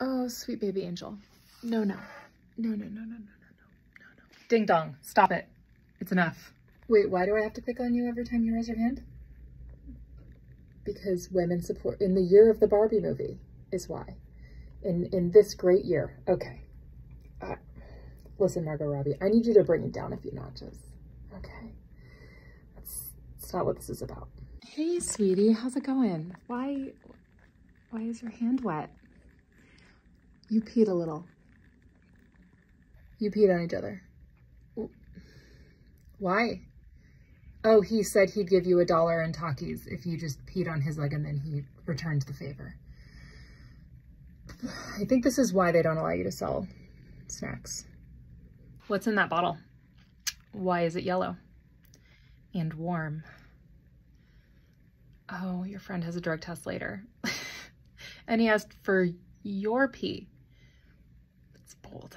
Oh, sweet baby angel. No, no. No, no, no, no, no, no, no, no, no. Ding dong. Stop it. It's enough. Wait, why do I have to pick on you every time you raise your hand? Because women support in the year of the Barbie movie is why. In in this great year. Okay. Uh, listen, Margot Robbie, I need you to bring it down a few notches. Okay. That's, that's not what this is about. Hey, sweetie. How's it going? Why, why is your hand wet? You peed a little. You peed on each other. Why? Oh, he said he'd give you a dollar in Takis if you just peed on his leg and then he returned the favor. I think this is why they don't allow you to sell snacks. What's in that bottle? Why is it yellow? And warm. Oh, your friend has a drug test later. and he asked for your pee. It's bold.